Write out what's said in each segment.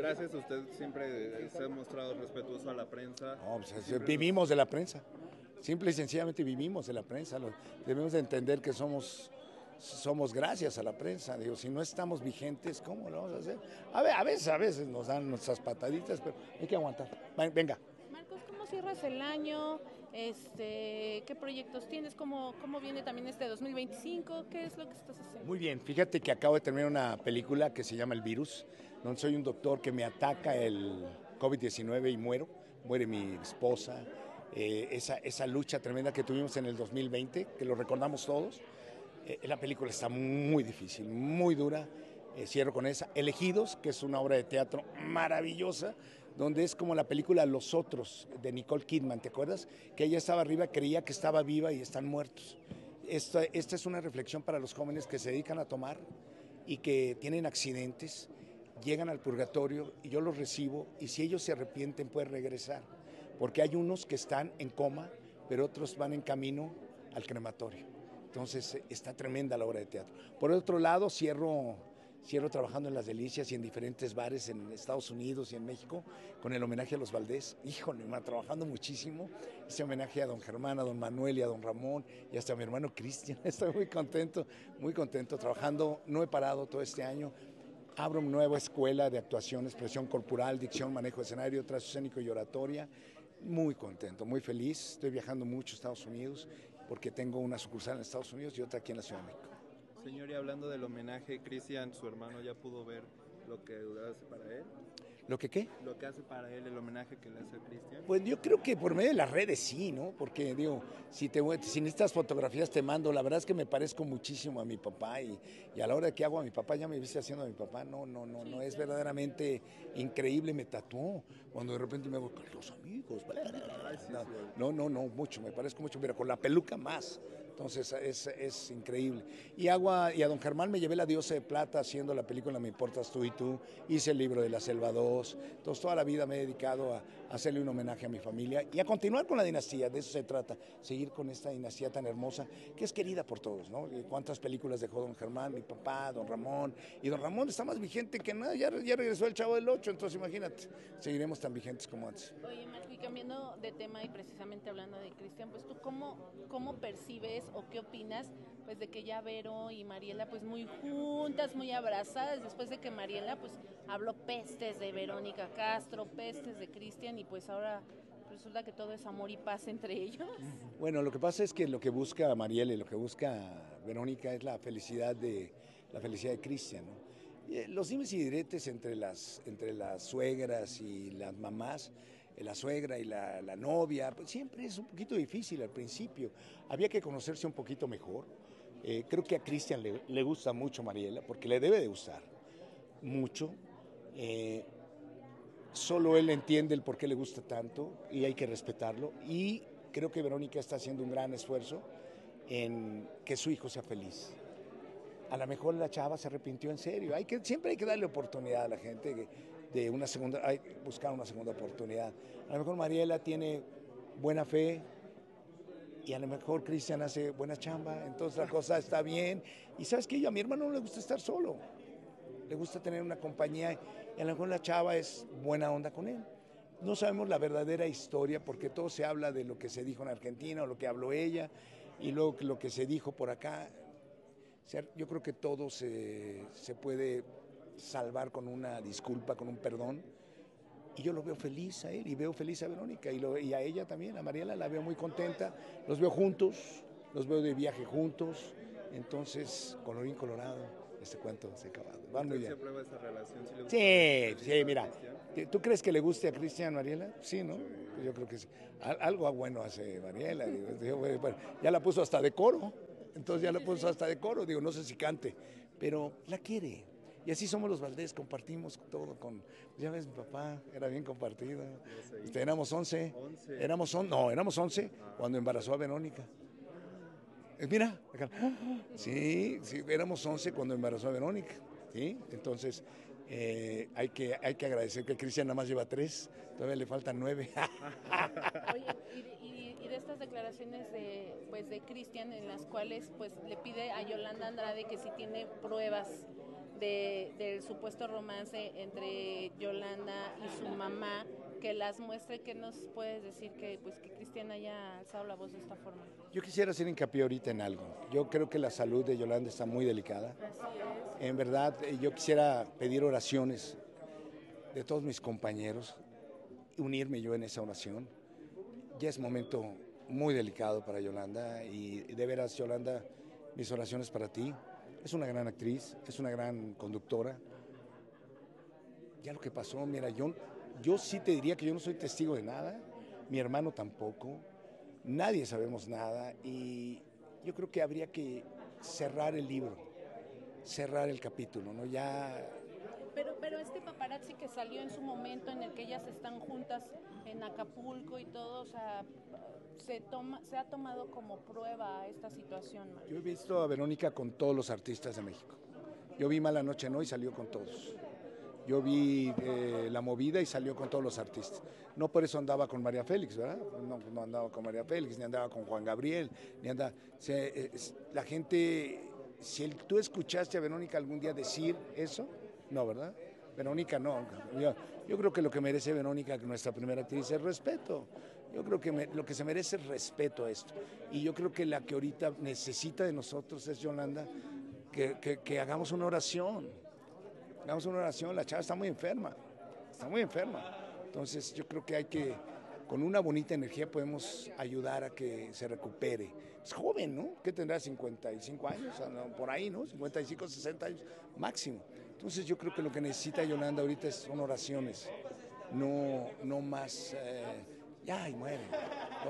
Gracias, usted siempre se ha mostrado respetuoso a la prensa. Pues, vivimos de la prensa. Simple y sencillamente vivimos de la prensa. Debemos de entender que somos somos gracias a la prensa. Digo, si no estamos vigentes, ¿cómo lo vamos a hacer? A, ver, a veces, a veces nos dan nuestras pataditas, pero hay que aguantar. Venga. Marcos, ¿cómo cierras el año? Este, ¿Qué proyectos tienes? ¿Cómo, ¿Cómo viene también este 2025? ¿Qué es lo que estás haciendo? Muy bien, fíjate que acabo de terminar una película que se llama El Virus, donde soy un doctor que me ataca el COVID-19 y muero. Muere mi esposa. Eh, esa, esa lucha tremenda que tuvimos en el 2020, que lo recordamos todos eh, la película está muy difícil, muy dura. Eh, cierro con esa. Elegidos, que es una obra de teatro maravillosa, donde es como la película Los Otros de Nicole Kidman, ¿te acuerdas? Que ella estaba arriba, creía que estaba viva y están muertos. Esta, esta es una reflexión para los jóvenes que se dedican a tomar y que tienen accidentes, llegan al purgatorio y yo los recibo y si ellos se arrepienten pueden regresar, porque hay unos que están en coma, pero otros van en camino al crematorio. Entonces está tremenda la obra de teatro. Por otro lado, cierro, cierro trabajando en Las Delicias y en diferentes bares en Estados Unidos y en México con el homenaje a los Valdés. Híjole, trabajando muchísimo. Ese homenaje a don Germán, a don Manuel y a don Ramón y hasta a mi hermano Cristian. Estoy muy contento, muy contento trabajando. No he parado todo este año. Abro una nueva escuela de actuación, expresión corporal, dicción, manejo de escenario, trazo escénico y oratoria. Muy contento, muy feliz. Estoy viajando mucho a Estados Unidos porque tengo una sucursal en Estados Unidos y otra aquí en la Ciudad de México. Señor, y hablando del homenaje, Cristian, su hermano, ya pudo ver lo que hace para él. ¿Lo que qué? Lo que hace para él, el homenaje que le hace a Cristian. Pues yo creo que por medio de las redes sí, ¿no? Porque digo, si, te, si necesitas fotografías te mando, la verdad es que me parezco muchísimo a mi papá y, a la hora que hago a mi papá, ya me viste haciendo a mi papá, no, no, no, no, es verdaderamente increíble, me tatuó. Cuando de repente me hago con los amigos, no, no, no, mucho, me parezco mucho, mira, con la peluca más. Entonces es, es, increíble. Y, agua, y a don Germán me llevé la diosa de plata haciendo la película Me importas tú y tú. Hice el libro de la Selva 2. Entonces toda la vida me he dedicado a, hacerle un homenaje a mi familia y a continuar con la dinastía. De eso se trata. Seguir con esta dinastía tan hermosa que es querida por todos. ¿no? ¿Cuántas películas dejó don Germán, mi papá, don Ramón? Y don Ramón está más vigente que nada. Ya, ya regresó el chavo del 8. Entonces imagínate, seguiremos tan vigentes como antes. Oye, cambiando de tema y precisamente hablando de Cristian, pues tú cómo, cómo percibes o qué opinas pues de que ya Vero y Mariela pues muy juntas, muy abrazadas, después de que Mariela pues habló pestes de Verónica Castro, pestes de Cristian y pues ahora resulta que todo es amor y paz entre ellos. Bueno, lo que pasa es que lo que busca Mariela y lo que busca Verónica es la felicidad de la felicidad de Cristian, eh, Los dimes y diretes entre las, entre las suegras y las mamás la suegra y la, novia, pues siempre es un poquito difícil al principio. Había que conocerse un poquito mejor. Eh, creo que a Cristian le, gusta mucho Mariela, porque le debe de gustar mucho. Eh, solo él entiende el por qué le gusta tanto y hay que respetarlo. Y creo que Verónica está haciendo un gran esfuerzo en que su hijo sea feliz. A lo mejor la chava se arrepintió en serio. Hay que, siempre hay que darle oportunidad a la gente de una segunda, hay buscar una segunda oportunidad. A lo mejor Mariela tiene buena fe y a lo mejor Cristian hace buena chamba, entonces la cosa está bien. Y sabes que a mi hermano no le gusta estar solo, le gusta tener una compañía y a lo mejor la chava es buena onda con él. No sabemos la verdadera historia porque todo se habla de lo que se dijo en Argentina o lo que habló ella y luego lo que se dijo por acá. Yo creo que todo se, se puede salvar con una disculpa, con un perdón. Y yo lo veo feliz a él y veo feliz a Verónica y, lo, y a ella también, a Mariela, la veo muy contenta. Los veo juntos, los veo de viaje juntos. Entonces, colorín colorado, este cuento se acaba. Van muy bien. aprueba esa relación? sí, sí, mira. ¿Tú crees que le guste a Cristian Mariela? Sí, ¿no? Yo creo que sí. Algo bueno hace Mariela. ya la puso hasta de coro. Entonces ya la puso hasta de coro. Digo, no sé si cante, pero la quiere. Y así somos los Valdés, compartimos todo con, ya ves, mi papá era bien compartido. Este, éramos 11, éramos on, no, éramos 11 cuando embarazó a Verónica. Eh, mira, sí, sí, éramos 11 cuando embarazó a Verónica. ¿sí? Entonces, eh, hay, que, hay que agradecer que Cristian nada más lleva tres, todavía le faltan nueve. Oye, y, y, de estas declaraciones de, pues, de Cristian en las cuales pues, le pide a Yolanda Andrade que si tiene pruebas del supuesto romance entre Yolanda mamá que las muestre, ¿qué nos puedes decir que pues que Cristian haya alzado la voz de esta forma? Yo quisiera hacer hincapié ahorita en algo. Yo creo que la salud de Yolanda está muy delicada. En verdad, eh, yo quisiera pedir oraciones de todos mis compañeros, unirme yo en esa oración. Ya es momento muy delicado para Yolanda y de veras, Yolanda, mis oraciones para ti. Es una gran actriz, es una gran conductora. Ya lo que pasó, mira, yo yo sí te diría que yo no soy testigo de nada, mi hermano tampoco, nadie sabemos nada y yo creo que habría que cerrar el libro, cerrar el capítulo, ¿no? Ya... Pero, pero este paparazzi que salió en su momento en el que ellas están juntas en Acapulco y todo, o sea, se, toma, se ha tomado como prueba esta situación. Yo he visto a Verónica con todos los artistas de México. Yo vi Mala Noche No y salió con todos. Yo vi eh, la movida y salió con todos los artistas. No por eso andaba con María Félix, ¿verdad? No, andaba con María Félix, ni andaba con Juan Gabriel, ni andaba... la gente, si tú escuchaste a Verónica algún día decir eso, no, ¿verdad? Verónica no. Yo, creo que lo que merece Verónica, nuestra primera actriz, es respeto. Yo creo que lo que se merece es respeto a esto. Y yo creo que la que ahorita necesita de nosotros es Yolanda, que, que hagamos una oración damos una oración, la chava está muy enferma, está muy enferma. Entonces yo creo que hay que, con una bonita energía podemos ayudar a que se recupere. Es joven, ¿no? ¿Qué tendrá? 55 años, por ahí, ¿no? 55, 60 años máximo. Entonces yo creo que lo que necesita Yolanda ahorita son oraciones, no, no más, eh, ya, ahí muere.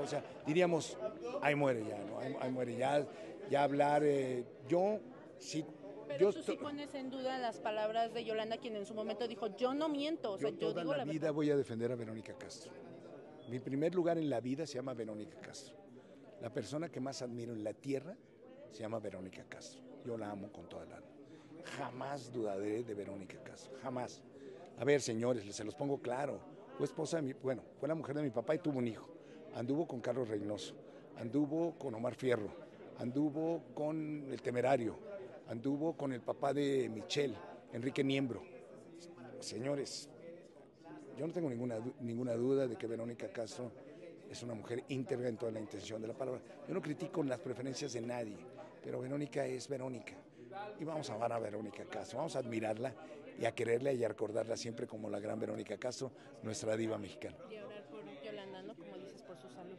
O sea, diríamos, ahí muere ya, ¿no? Ahí, muere ya, ya hablar, eh, yo sí pero tú sí pones en duda las palabras de Yolanda, quien en su momento dijo, yo no miento, o sea, yo, toda la, vida voy a defender a Verónica Castro. Mi primer lugar en la vida se llama Verónica Castro. La persona que más admiro en la tierra se llama Verónica Castro. Yo la amo con toda el alma. Jamás dudaré de Verónica Castro, jamás. A ver, señores, se los pongo claro. Fue esposa de mi, bueno, fue la mujer de mi papá y tuvo un hijo. Anduvo con Carlos Reynoso, anduvo con Omar Fierro, anduvo con el Temerario, anduvo con el papá de Michelle, Enrique Niembro. Señores, yo no tengo ninguna, ninguna duda de que Verónica Castro es una mujer íntegra en toda la intención de la palabra. Yo no critico las preferencias de nadie, pero Verónica es Verónica. Y vamos a amar a Verónica Castro, vamos a admirarla y a quererla y a recordarla siempre como la gran Verónica Castro, nuestra diva mexicana. Y orar por Yolanda, ¿no? Como dices, por su salud.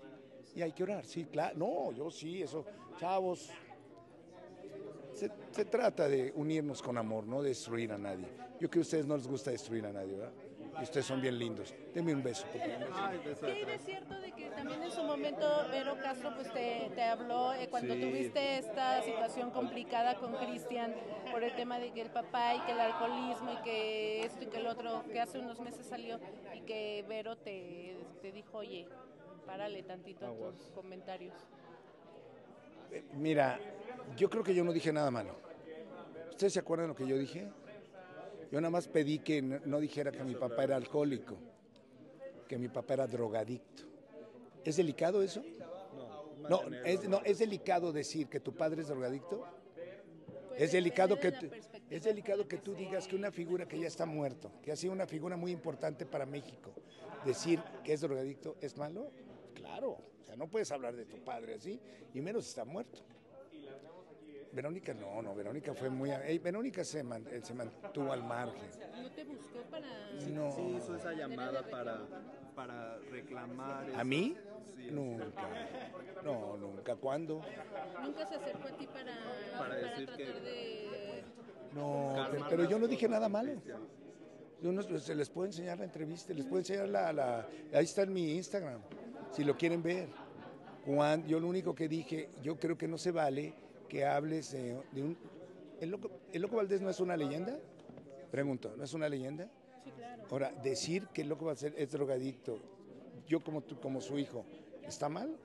Y hay que orar, sí, claro. No, yo sí, eso. Chavos, se, trata de unirnos con amor, no destruir a nadie. Yo creo que a ustedes no les gusta destruir a nadie, ¿verdad? Y ustedes son bien lindos. Denme un beso. Sí, es cierto de que también en su momento Vero Castro pues te, te habló eh, cuando tuviste esta situación complicada con Cristian por el tema de que el papá y que el alcoholismo y que esto y que el otro, que hace unos meses salió y que Vero te, te dijo, oye, párale tantito a tus comentarios. Mira, yo creo que yo no dije nada malo. ¿Ustedes se acuerdan de lo que yo dije? Yo nada más pedí que no dijera que mi papá era alcohólico, que mi papá era drogadicto. ¿Es delicado eso? No, es, no, es delicado decir que tu padre es drogadicto. es delicado que es delicado que tú digas que una figura que ya está muerto, que ha sido una figura muy importante para México, decir que es drogadicto es malo. Claro, o sea, no puedes hablar de tu padre así, y menos está muerto. Verónica no, no, Verónica fue muy... Verónica se, se mantuvo al margen. ¿No te buscó para...? No. Sí, hizo esa llamada para, para reclamar... ¿A mí? Nunca. No, nunca. ¿Cuándo? ¿Nunca se acercó a ti para, para, decir tratar que... de...? No, pero, yo no dije nada malo. Yo no, se les puedo enseñar la entrevista, les puedo enseñar la, la... Ahí está en mi Instagram si lo quieren ver. Juan, yo lo único que dije, yo creo que no se vale que hables de, un... ¿El loco, ¿El loco Valdés no es una leyenda? Pregunto, ¿no es una leyenda? Sí, claro. Ahora, decir que el loco Valdés es drogadicto, yo como, como su hijo, ¿está mal?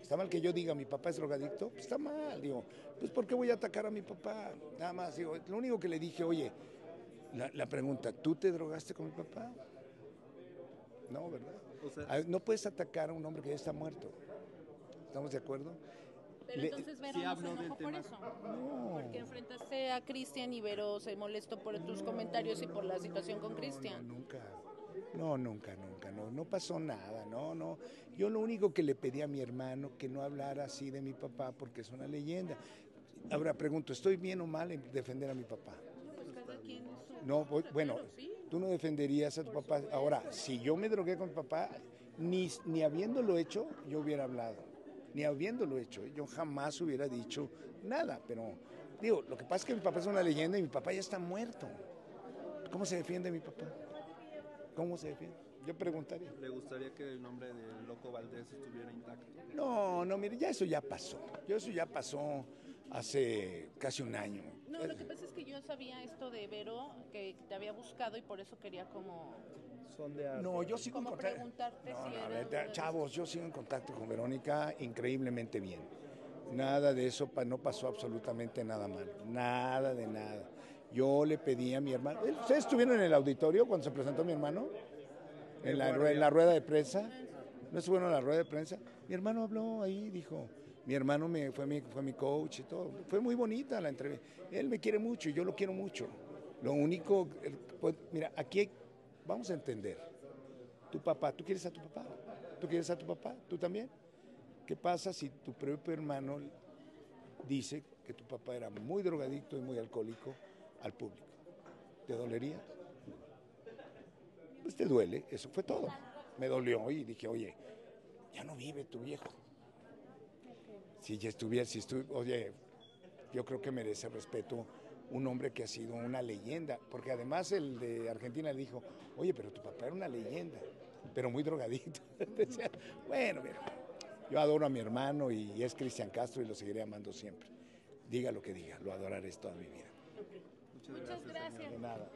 ¿Está mal que yo diga mi papá es drogadicto? Pues está mal, digo. Pues ¿por qué voy a atacar a mi papá? Nada más, digo, lo único que le dije, oye, la, la pregunta, ¿tú te drogaste con mi papá? No, ¿verdad? Ah, no puedes atacar a un hombre que ya está muerto. ¿Estamos de acuerdo? Pero entonces Vero no se enojó por eso. No. Porque enfrentaste a Cristian y Vero se molestó por tus comentarios y por la situación con Cristian. No, nunca. No, nunca, nunca, no, no pasó nada, no, no. Yo lo único que le pedí a mi hermano que no hablara así de mi papá porque es una leyenda. Ahora pregunto, ¿estoy bien o mal en defender a mi papá? No, bueno, tú no defenderías a tu papá. Ahora, si yo me drogué con mi papá, ni, ni habiéndolo hecho, yo hubiera hablado. Ni habiéndolo hecho, yo jamás hubiera dicho nada. Pero, digo, lo que pasa es que mi papá es una leyenda y mi papá ya está muerto. ¿Cómo se defiende mi papá? ¿Cómo se defiende? Yo preguntaría. ¿Le gustaría que el nombre del Loco Valdés estuviera intacto? No, no, mire, ya eso ya pasó. Yo eso ya pasó hace casi un año. No, lo que pasa es que yo sabía esto de Vero, que te había buscado y por eso quería como... No, yo sigo en contacto. No, chavos, yo sigo en contacto con Verónica increíblemente bien. Nada de eso no pasó absolutamente nada mal. Nada de nada. Yo le pedí a mi hermano. ¿Ustedes estuvieron en el auditorio cuando se presentó mi hermano? En la, en la rueda de prensa. ¿No estuvieron en la rueda de prensa? Mi hermano habló ahí, dijo, mi hermano me, fue, mi, fue mi coach y todo. Fue muy bonita la entrevista. Él me quiere mucho y yo lo quiero mucho. Lo único, pues, mira, aquí vamos a entender. Tu papá, ¿tú quieres a tu papá? ¿Tú quieres a tu papá? ¿Tú también? ¿Qué pasa si tu propio hermano dice que tu papá era muy drogadicto y muy alcohólico al público? ¿Te dolería? Pues te duele, eso fue todo. Me dolió y dije, oye, ya no vive tu viejo si ya estuviera, si oye, yo creo que merece respeto un hombre que ha sido una leyenda, porque además el de Argentina le dijo, oye, pero tu papá era una leyenda, pero muy drogadito. bueno, mira, yo adoro a mi hermano y es Cristian Castro y lo seguiré amando siempre. Diga lo que diga, lo adoraré toda mi vida. Muchas gracias. De nada.